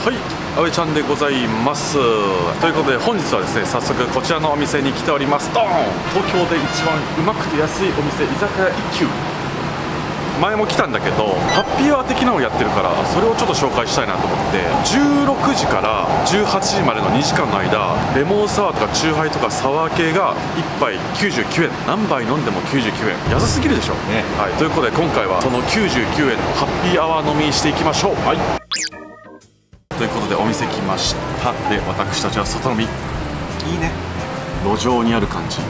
はい、あべちゃんでございます。ということで本日はですね早速こちらのお店に来ております。ドーン。東京で一番うまくて安いお店居酒屋一休前も来たんだけどハッピーアワー的なのをやってるからそれをちょっと紹介したいなと思って16時から18時までの2時間の間レモンサワーとかチューハイとかサワー系が1杯99円。何杯飲んでも99円。安すぎるでしょ、ね。はい、ということで今回はその99円のハッピーアワー飲みにしていきましょう。はいということでお店来ました。で私たちは外飲みいいね。路上にある感じ。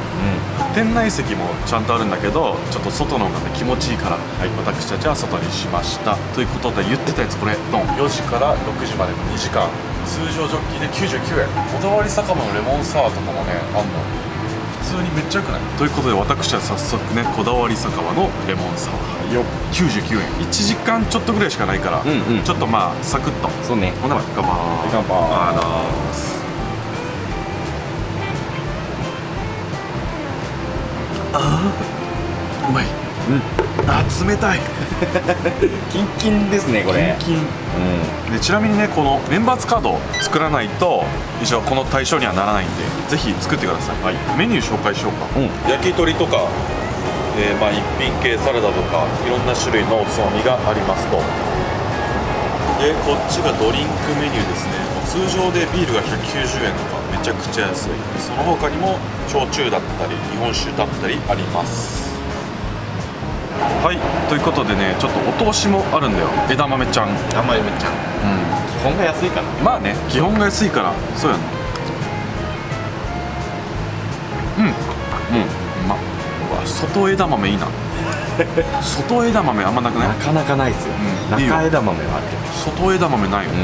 店内席もちゃんとあるんだけどちょっと外の方がね気持ちいいから、はい、私たちは外にしました。ということで言ってたやつこれ。ドン。4時から6時までの2時間。通常ジョッキーで99円。こだわり酒場のレモンサワーとかもねあんの。普通にめっちゃよくない？ということで私は早速ねこだわり酒場のレモンサワー。よ99円。1時間ちょっとぐらいしかないから、うんうん。ちょっとまあサクッと。そうね。ほんなら乾杯乾杯ありがとうございますあーうまい。うんあ冷たい。キンキンですねこれ。キンキン。でちなみにねこのメンバーズカードを作らないと一応この対象にはならないんでぜひ作ってください、メニュー紹介しようか、うん。焼き鳥とか、えーまあ、一品系サラダとかいろんな種類のおつまみがありますと。でこっちがドリンクメニューですね。通常でビールが190円とかめちゃくちゃ安い。その他にも焼酎だったり日本酒だったりありますはいということでねちょっとお通しもあるんだよ。枝豆ちゃん。うんあん。まりめっちゃ基本が安いからまあね基本が安いから。そうやね。うん。うん。うまっうわ外枝豆いいな。外枝豆あんまなくない？なかなかないですよ。うん。中枝豆はあるけど外枝豆ないよ、う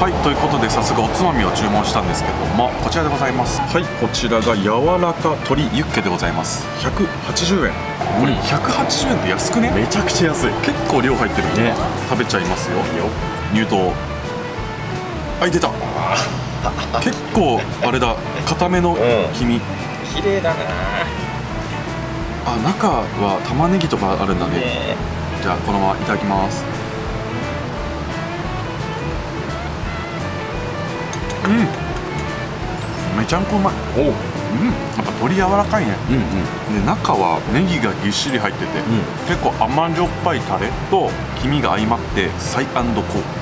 はいということで早速おつまみを注文したんですけどもこちらでございます。はいこちらが柔らか鶏ユッケでございます。180円。これうん180円って安くね？んめちゃくちゃ安い。結構量入ってるね。食べちゃいますよ。入刀。はい出た。結構あれだ。固めのん。黄身、綺麗だな。あ中は玉ねぎとかあるんだね。ね。じゃあこのままいただきますうん。めちゃんこうまい。おう。うん。やっぱ鶏柔らかいね。うんうん。で中はネギがぎっしり入ってて、結構甘じょっぱいタレと黄身が相まってサイコー。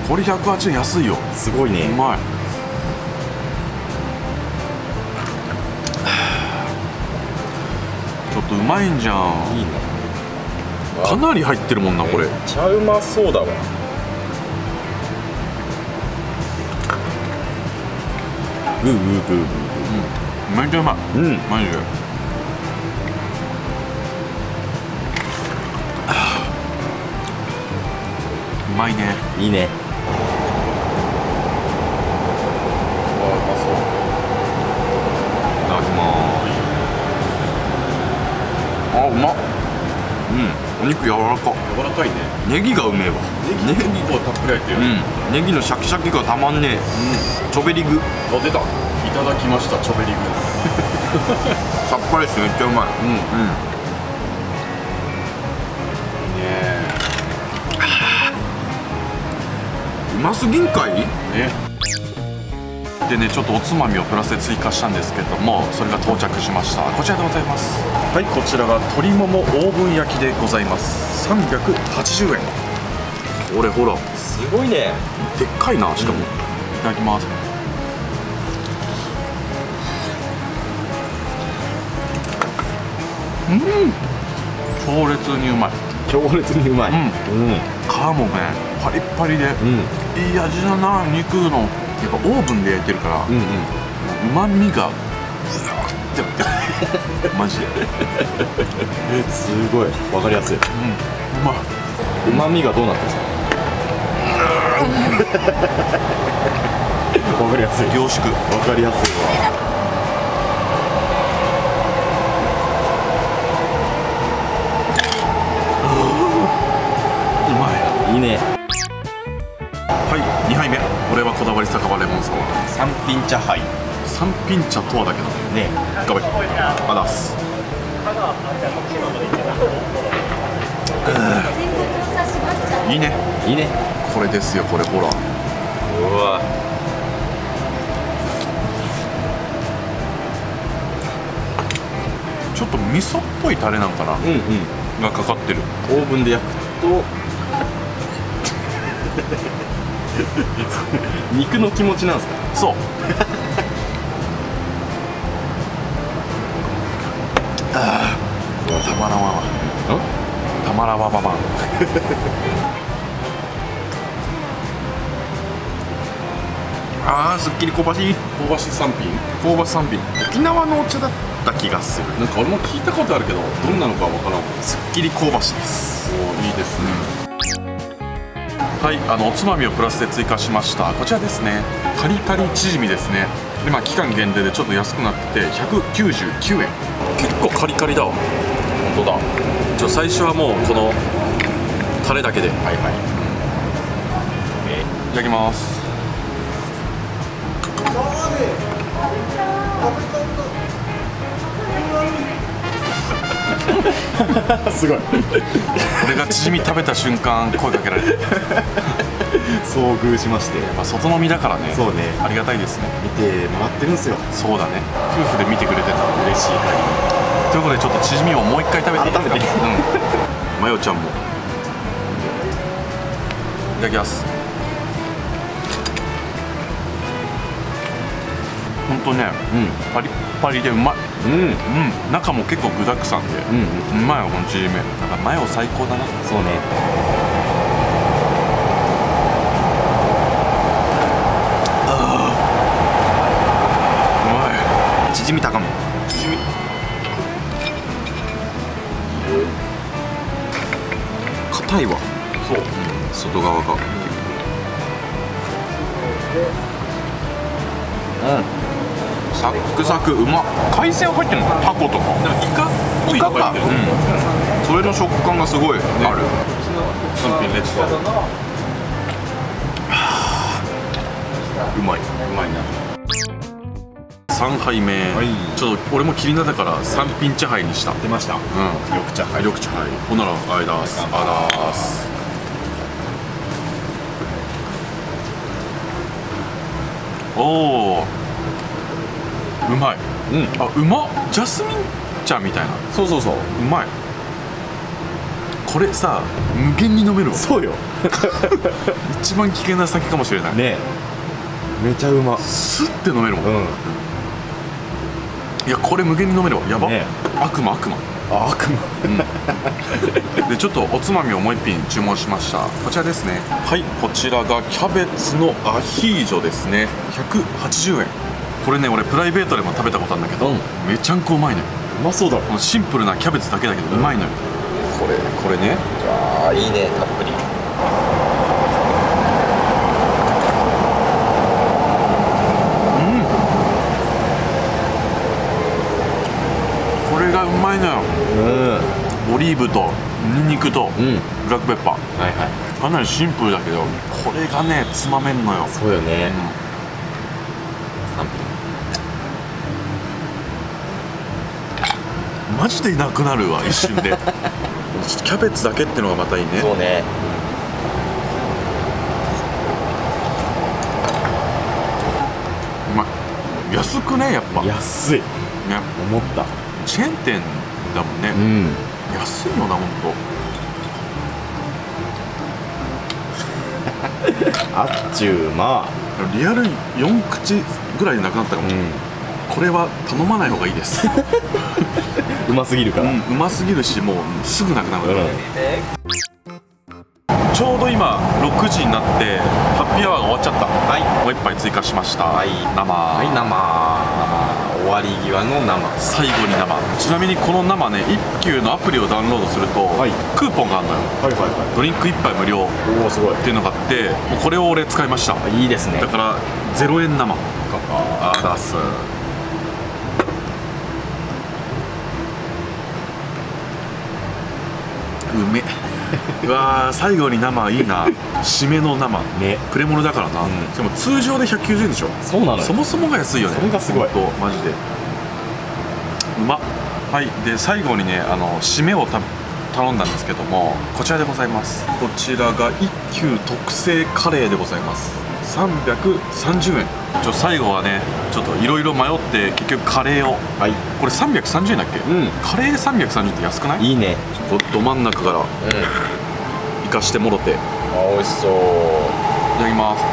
これ108円安いよ。すごいうねまい。ちょっとうまいんじゃん。いいね。かなり入ってるもんなこれ。めっちゃうまそうだわグーグーグーグめっちゃうまい。ーうん。マジで。うまいね。いいね。うわうまそう。いただきます。あうまっ。うん。お肉柔らか。柔らかいね。ネギがうめえわ。ネギたっぷり入ってる。うんネギのシャキシャキがたまんねえ。チョベリグ。あ出た。いただきましたチョベリグ。さっぱりしてめっちゃうまい。うん。うん。ねうますぎんかい？ね。でねちょっとおつまみをプラスで追加したんですけどもそれが到着しました。こちらでございます。はい。こちらが鶏ももオーブン焼きでございます。380円。これほらすごいね。でっかいなしかも、うんいただきます。うん。強烈にうまい。強烈にうまい。うん。うん。皮もねパリッパリでうん。いい味だな肉のやっぱオーブンで焼いてるからうんうん。うまみがうわーって。マジで。うんうすごい。わかりやすい。まいうまみがどうなってるんですか？わかりやすい。凝縮。わかりやすいわ。うまい。いいね。はい2杯目。これはこだわり酒場レモンサワー。三品茶杯。三品茶とはだけど。ね。ガバイあだすいいね。いいね。これですよこれほら。うわ。ちょっと味噌っぽいタレなんかな？うんうん。がかかってる。オーブンで焼くと。肉の気持ちなんですか？そう。ああたまらんわたまらわばばん あーすっきり香ばしい。香ばし三品。香ばし三品。沖縄のお茶だった気がする。なんか俺も聞いたことあるけどどんなのかわからん。すっきり香ばしいです。おいいですね、はいあのおつまみをプラスで追加しました。こちらですね。カリカリチヂミですね。でまあ期間限定でちょっと安くなってて199円。結構カリカリだわ。本当だ。ちょ最初はもうこのタレだけで。はいはい。いただきます。すごい。俺がチヂミ食べた瞬間声かけられて。遭遇しまして。まあ外飲みだからね。そうね。ありがたいですね。見てもらってるんですよ。そうだね。夫婦で見てくれてた嬉しい限ということでちょっとチヂミをもう一回食べていいです。かうん。マヨちゃんも。いただきます。ほんとねりパリッパリでうまい。うん。うん。うん中も結構具だくさんで。うんうまいよこのチヂミ。なんかマヨ最高だな。そうね。うまい。チヂミ高め硬いわそう。外側がうん。サックサクうまっ。海鮮入ってるの？タコとか。なんかイカっぽいのが入ってる。うん。それの食感がすごいある。3 3杯目、はい。ちょっと俺も気になったから3品茶杯にした。うん出ました。緑茶はい緑茶杯。ほんならあれだ。すあだーす。おおうまい。うん。あうまっ。ジャスミン茶みたいな。そうそうそう。うまい。これさ無限に飲めるわ。そうよ。一番危険な酒かもしれない、ねめちゃうま。スッて飲めるもん、うんいやこれ無限に飲めるわ。やば、ね悪魔悪魔。あ悪魔。でちょっとおつまみをもう一品注文しました。こちらですね。はい。こちらがキャベツのアヒージョですね。180円。これね俺プライベートでも食べたことあるんだけど、うん。めちゃんこうまいのよ。うまそうだろ。このシンプルなキャベツだけだけどうまいのよ、これこれね。あいいね。たっぷりこれがうまいのよ。うん。オリーブとニンニクとうん。ブラックペッパー。はいはい。かなりシンプルだけどこれがねつまめんのよ、そうよね。うん。マジでなくなるわ一瞬で。キャベツだけってのがまたいいね。そうね。うまい。安くねやっぱ。ね安い。思ったチェーン店だもんね、ん。安いよなほんと。あっちゅうまリアル4口ぐらいでなくなったかも、うこれは頼まない方がいいです。ん うますぎるから。うんうますぎるしもうすぐなくなる、うん。ちょうど今6時になってハッピーアワーが終わっちゃった。はい。もう一杯追加しました、はい。生、はい生。生終わり際の生。最後に生。ちなみにこの生ね一休のアプリをダウンロードすると、はい。クーポンがあるのよ。はいはいはドリンク1杯無料っおおすごい。ていうのがあってもうこれを俺使いました。いいですね。だから0円生。ああ出す。うめうわー最後に生いいな。締めの生。ね。プレモルだからな、うん。でも通常で190円でしょ。そうなのよ。そもそもが安いよね。それがすごい。とマジで。うまっ。はい。で最後にねあの締めをた頼んだんですけどもこちらでございます。こちらが一休特製カレーでございます。330円。ちょ最後はねちょっといろいろ迷って結局カレーをはいこれ330円だっけ、うん。カレーで330って安くない？いいね。ど真ん中からうん。行かしてもろて。いあ美味しそう。ただきます。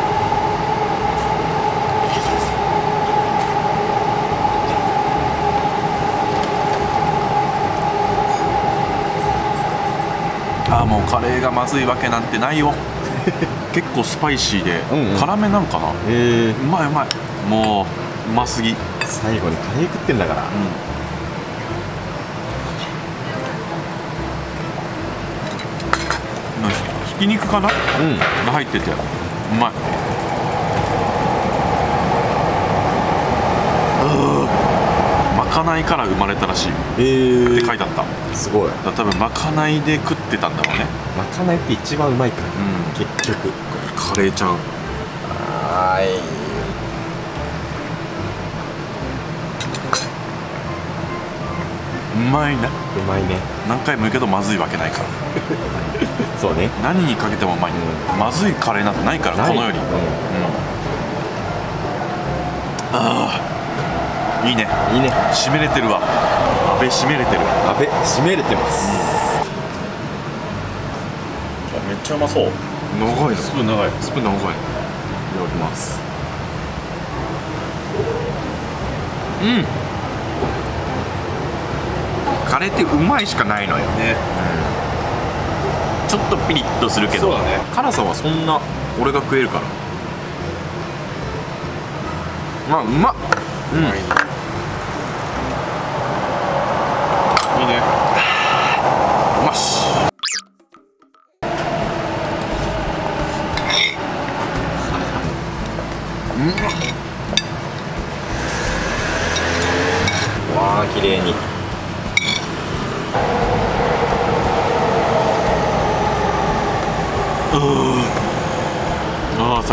あーもうカレーがまずいわけなんてないよ。結構スパイシーで。うんうん。辛めなのかな、ええうまいうまい。もううますぎ、うん、最後にカレー食ってんだから。ひき肉かな？うん。が入ってて。うまい。うー。まかないから生まれたらしい。っえて書いてあった。すごい。ら多分まかないで食ってたんだろうね。まかないって一番うまいか。らうん。結局。カレーちゃん。はーいまいなうまいね。何回も言うけどまずいわけないから。そうね。何にかけてもうまい、まずいカレーなんてないからこの世に、うああ。いいね。んいいね。締めれてるわ。阿部締めれてるあべ締めれてます。めっちゃうまそう。長いスプーン長い。スプーン長い。いただきます。うんカレーってうまいしかないのよ。ね。ちょっとピリッとするけどね。辛さはそんな俺が食えるから。まあうまっ。うん。い。いね。うましわあ綺麗に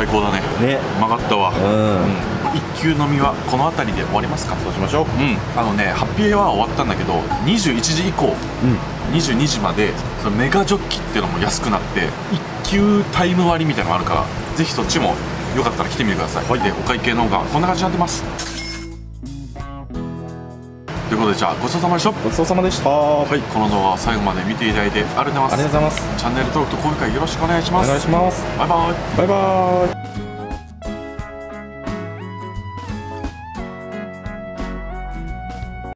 最高だね。ね。うまかったわ。うん。一級飲みはこの辺りで終わりますか？そうしましょう。うん。あのねハッピーアワーは終わったんだけど21時以降うん。22時までそのメガジョッキっていうのも安くなって一級タイム割みたいなのがあるからぜひそっちもよかったら来てみてください、でお会計の方がこんな感じになってますことでじゃあごちそうさまでした。ごちそうさまでした。はいこの動画は最後まで見ていただいてありがとうございます。ありがとうございます。チャンネル登録と高評価よろしくお願いします。お願いします。バイバイ。バイバーイ